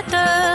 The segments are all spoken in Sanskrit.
प्रचोदयात्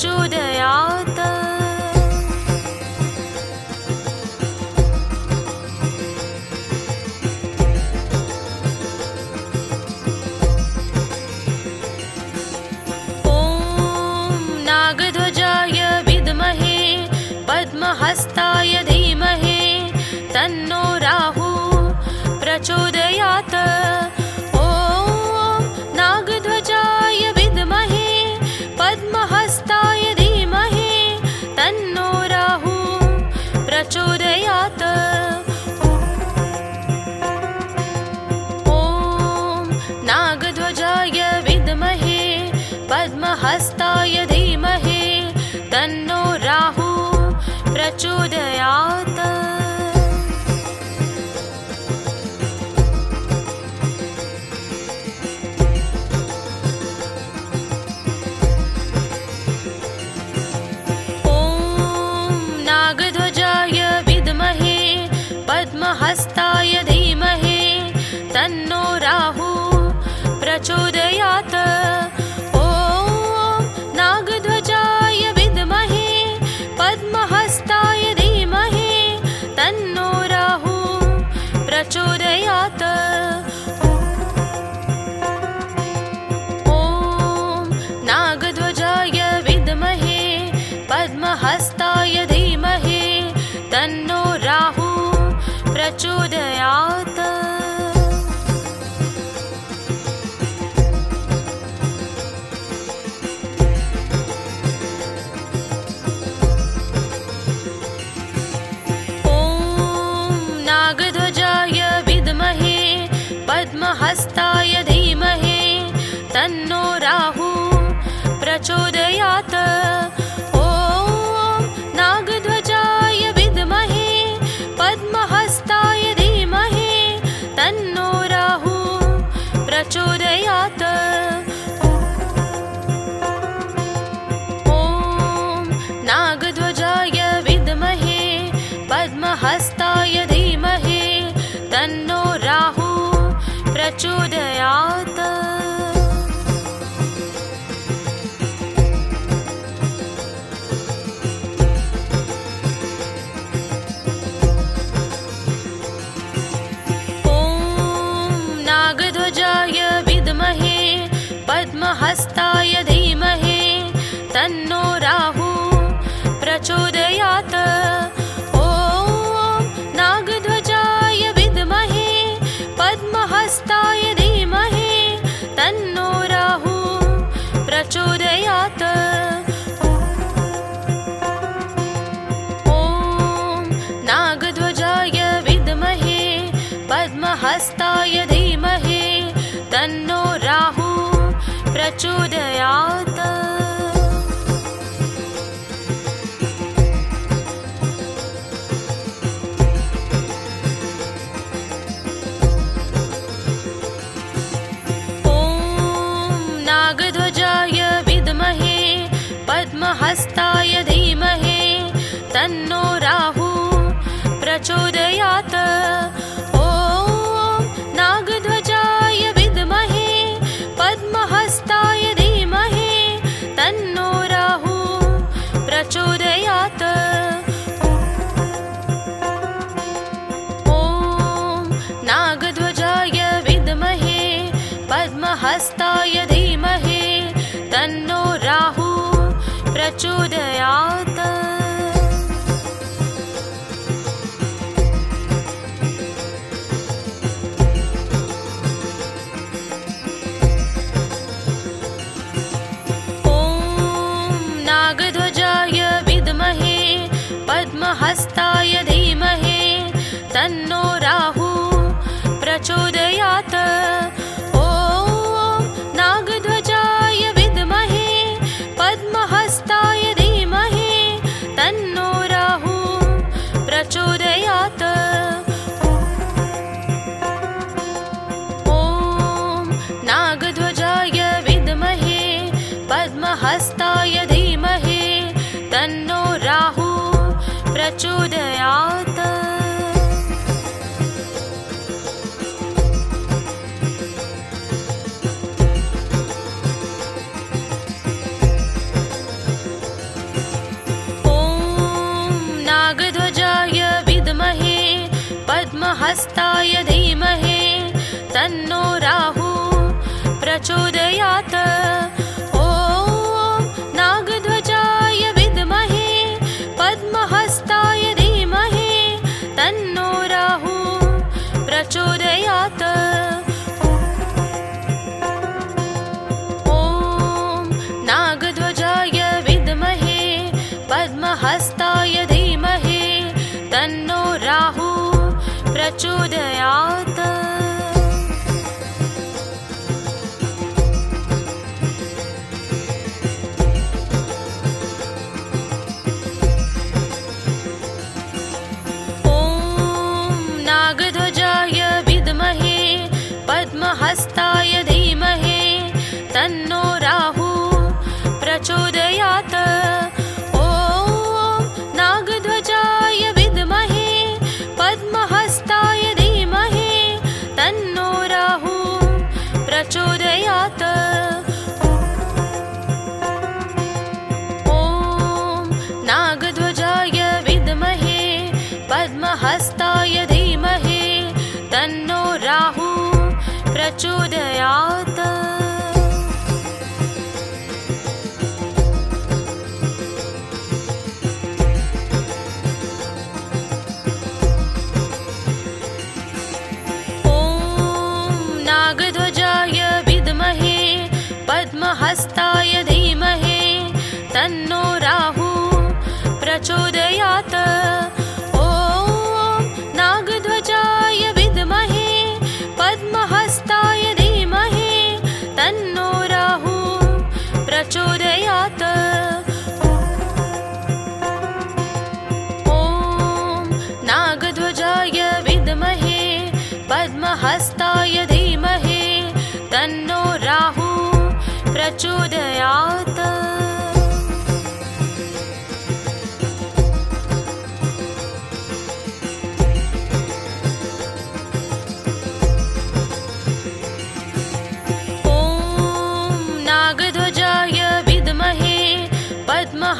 प्रचोदयात् ॐ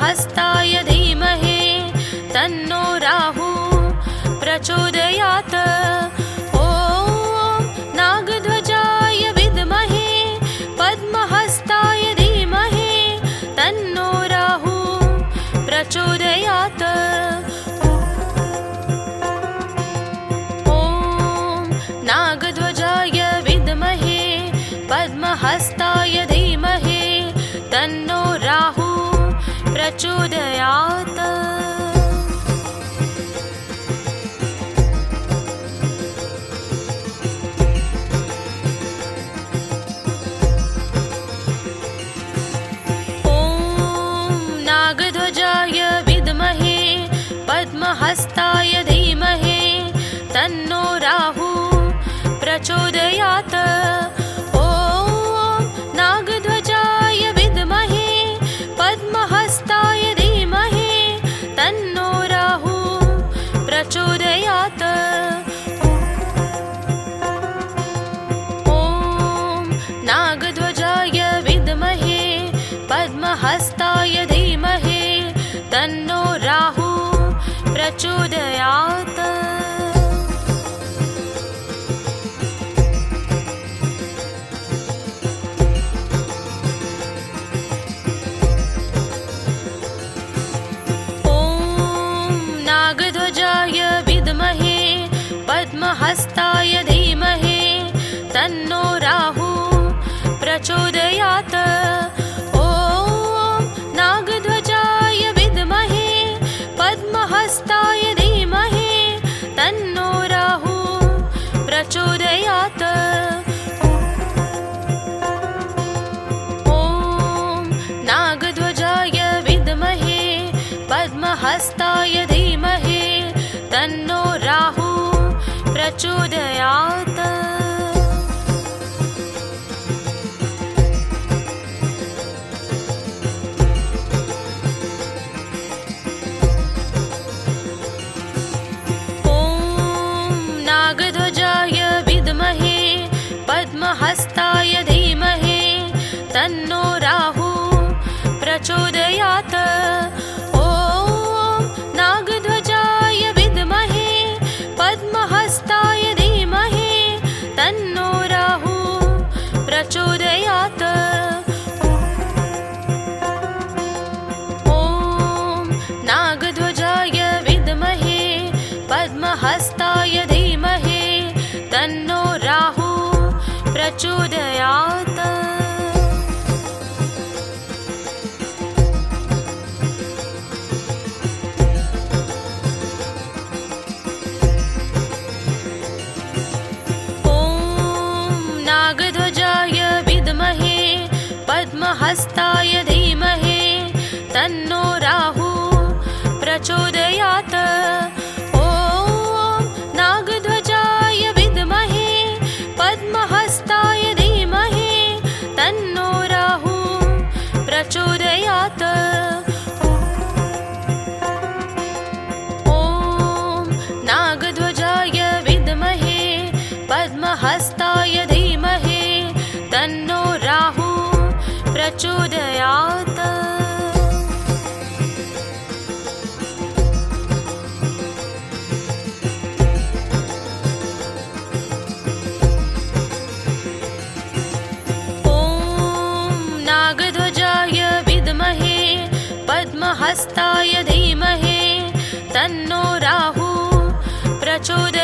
पद्महस्ताय प्रचोदयात्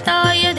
पद्महस्ताय धीमहि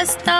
पद्महस्ताय धीमहि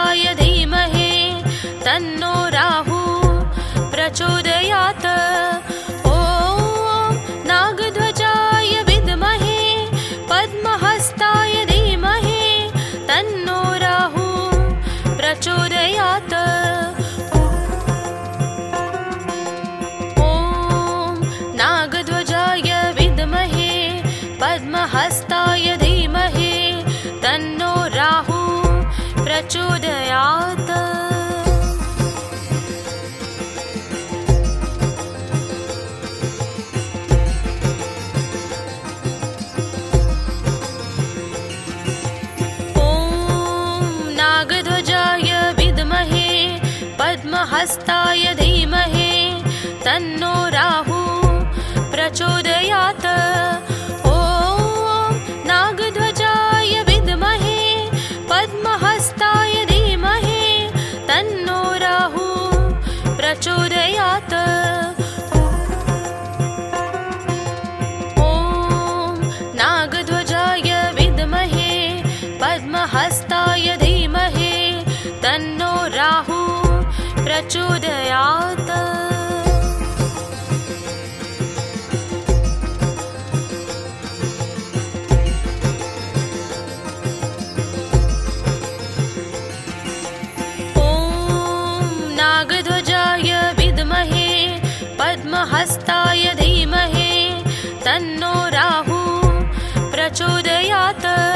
प्रचोदयात्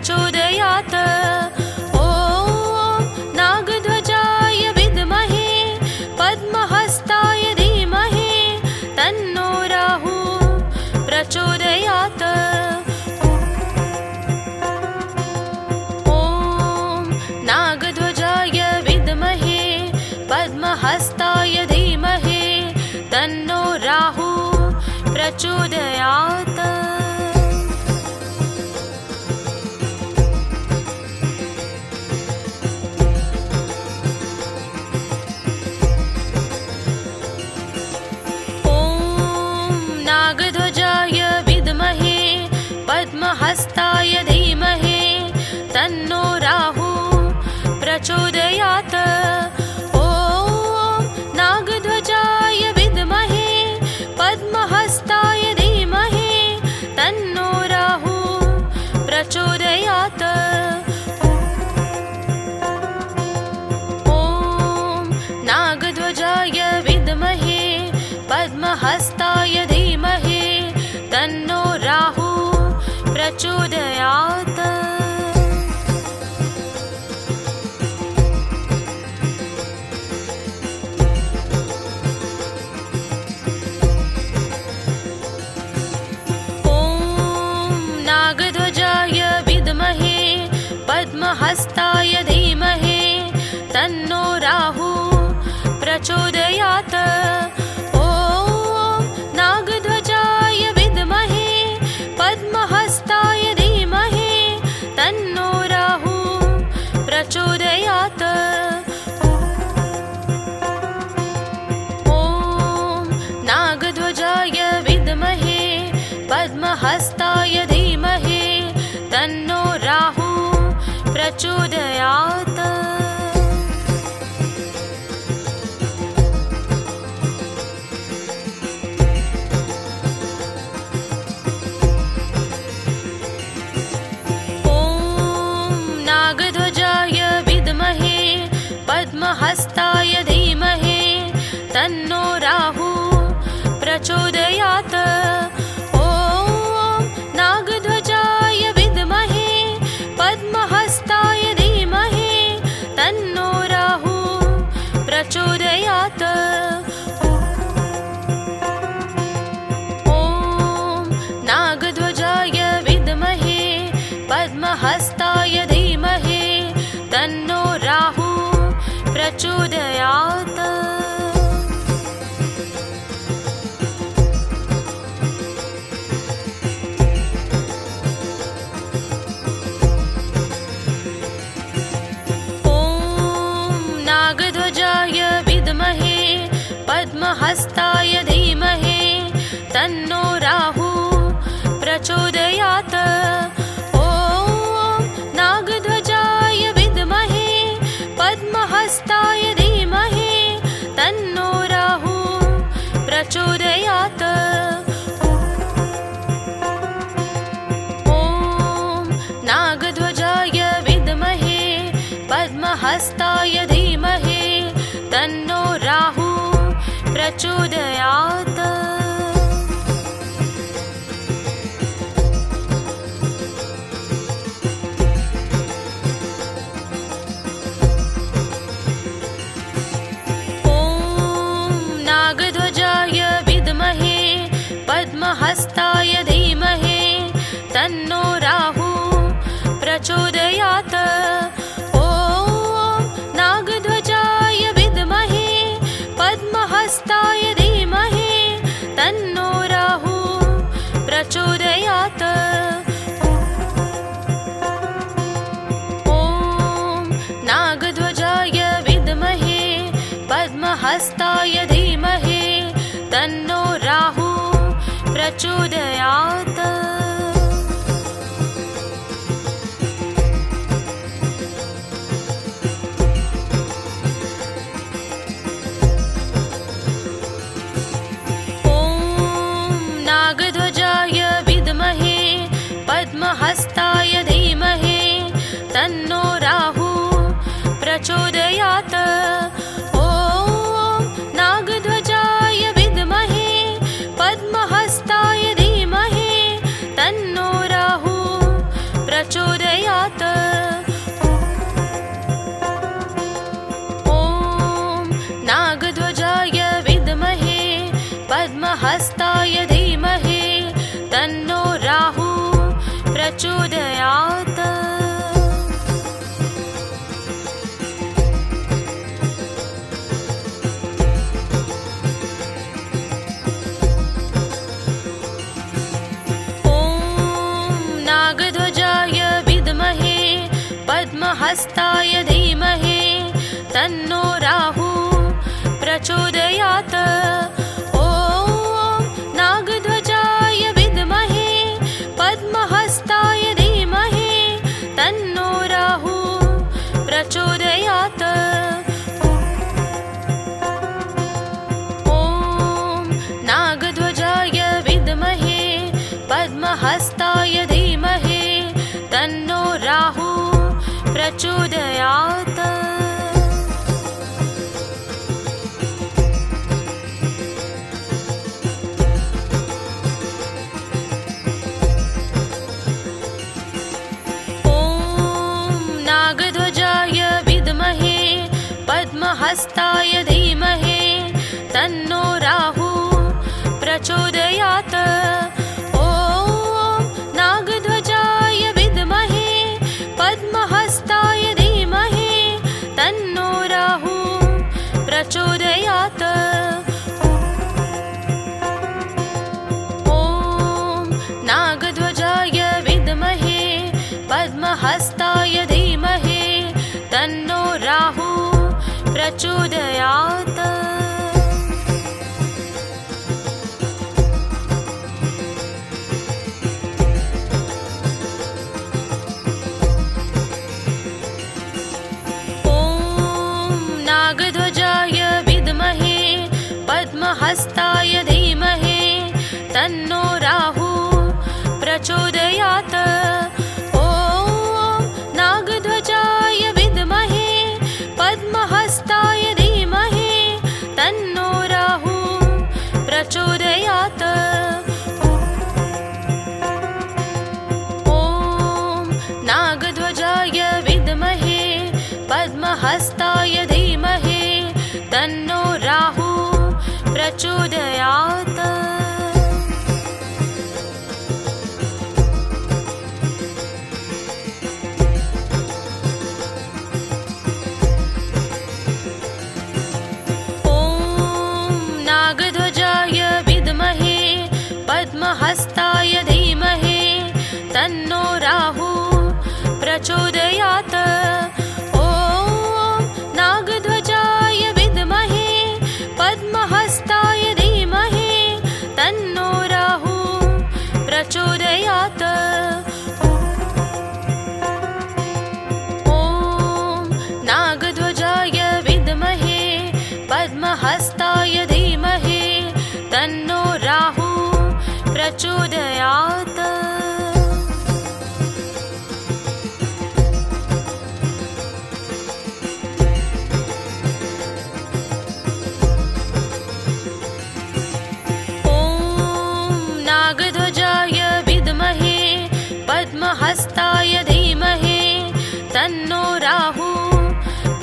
प्रचोदयात् प्रचोदयात् हस्ता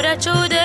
प्रचोदयात्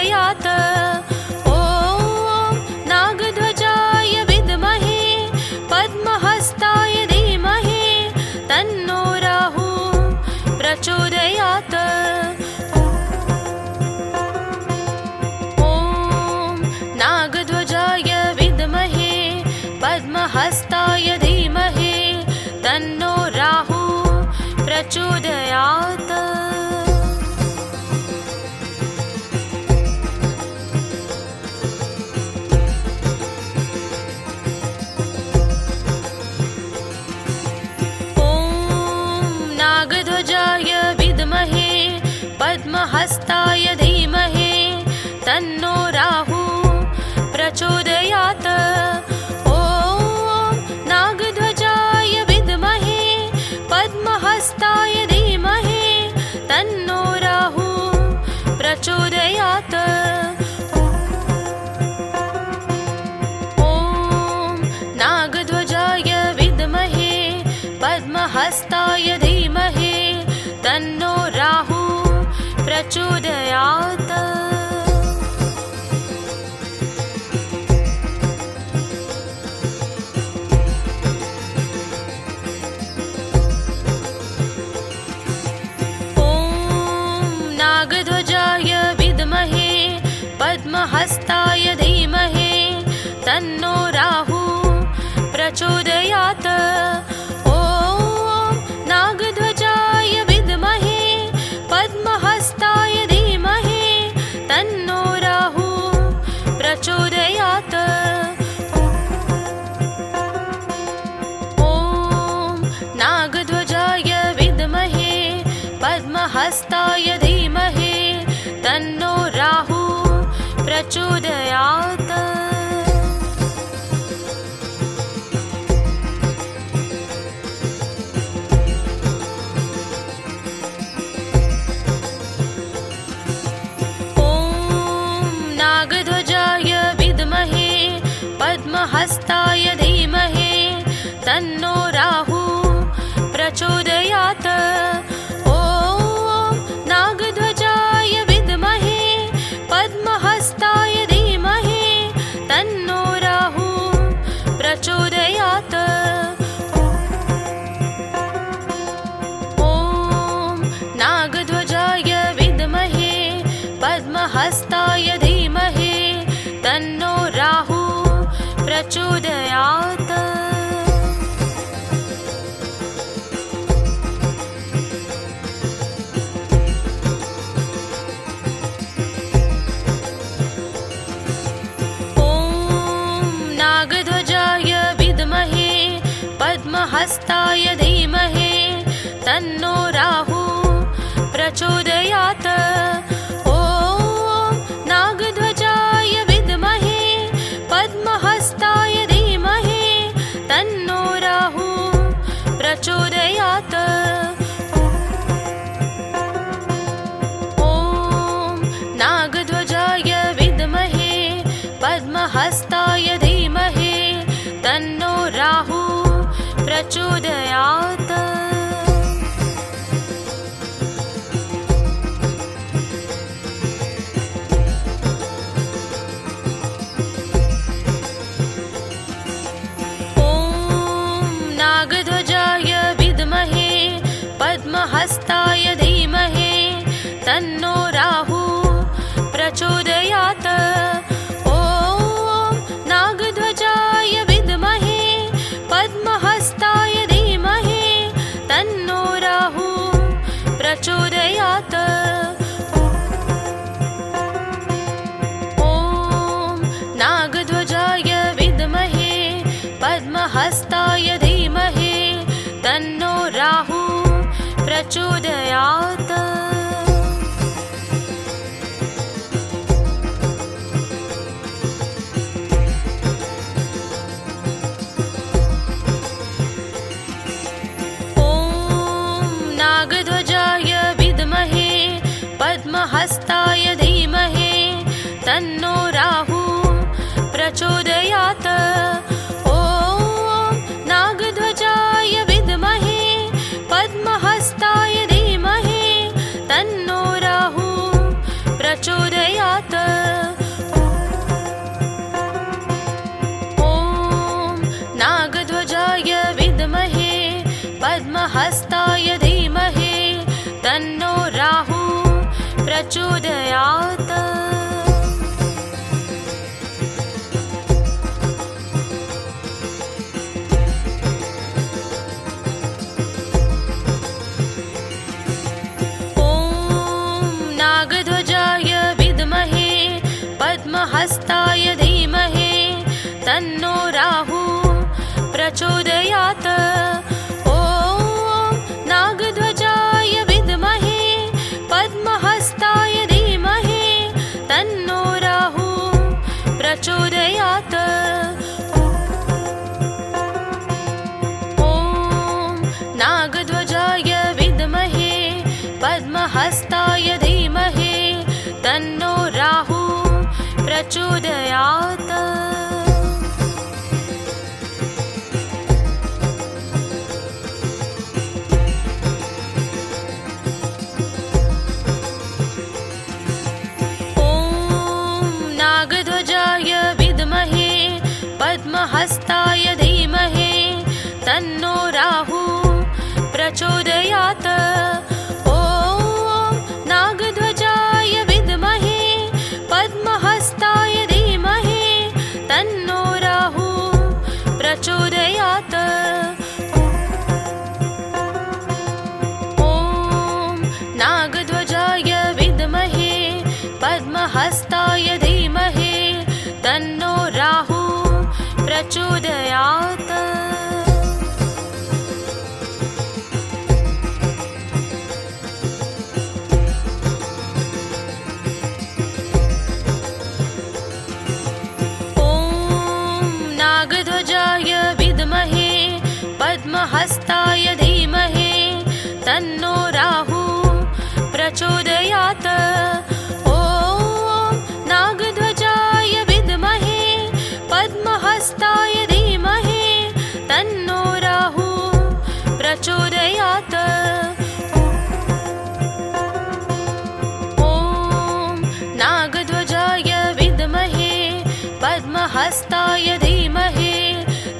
हस्ताय धीमहि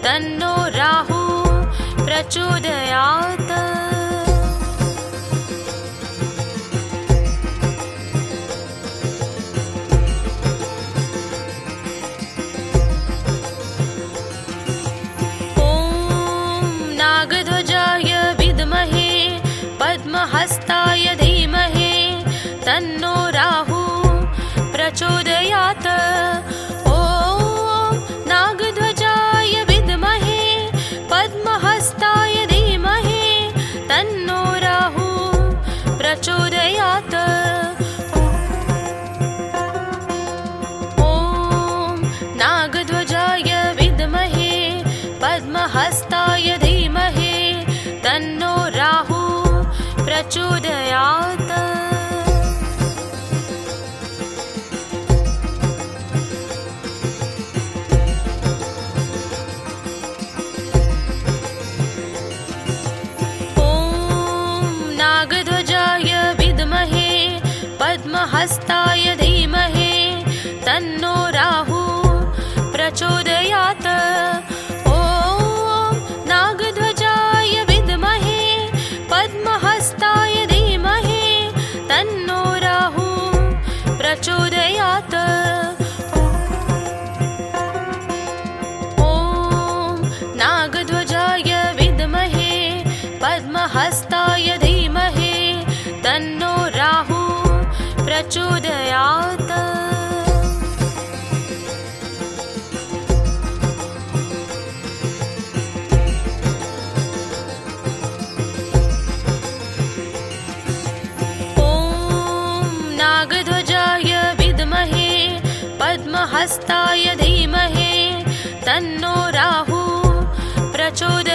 तन्नो राहु प्रचोदयात्। स्ताय धीमहे। तन्नो राहु प्रचोद